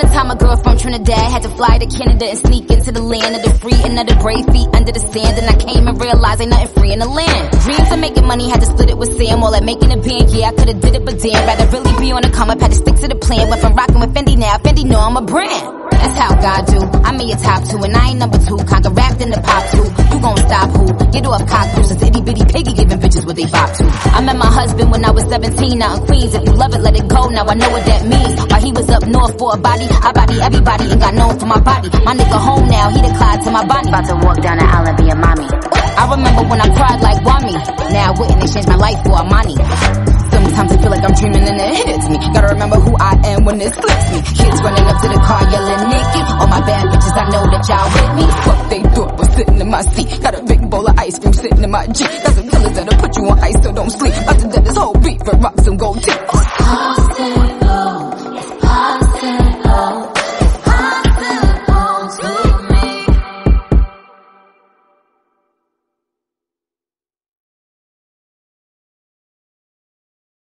time a girl from Trinidad had to fly to Canada and sneak into the land of the free and of the brave feet under the sand. And I came and realized ain't nothing free in the land. Dreams of making money, had to split it with Sam. All that making a band, yeah, I could've did it, but damn, rather really be on the come up, had to stick to the plan. Went from rocking with Fendi now, Fendi know I'm a brand. That's how God do. I'm in your top two, and I ain't number two. Conquer rapped in the pop two. You gon' stop who? Get off cock cruises, itty bitty piggy giving bitches what they bop to. I met my husband when I was 17, out in Queens. If you love it, let it go. Now I know what that means. While for a body, I body everybody and got known for my body. My nigga home now, he the Clyde to my body. About to walk down the aisle and be a mommy. I remember when I cried like Wami. Now I wouldn't exchange my life for Armani. Sometimes I feel like I'm dreaming and it hits me. Gotta remember who I am when it slips me. Kids running up to the car yelling Nicki. All my bad bitches, I know that y'all with me. Fuck they thought was sitting in my seat. Got a big bowl of ice cream sitting in my Jeep. Got some killers that'll put you on ice so don't sleep. About to dead this whole beat for rock some gold teeth.